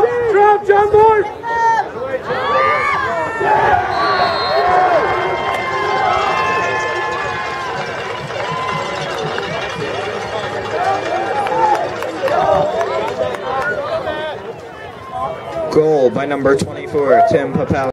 Drop! Drop, John Boy! Goal by number 24, Tim Papal.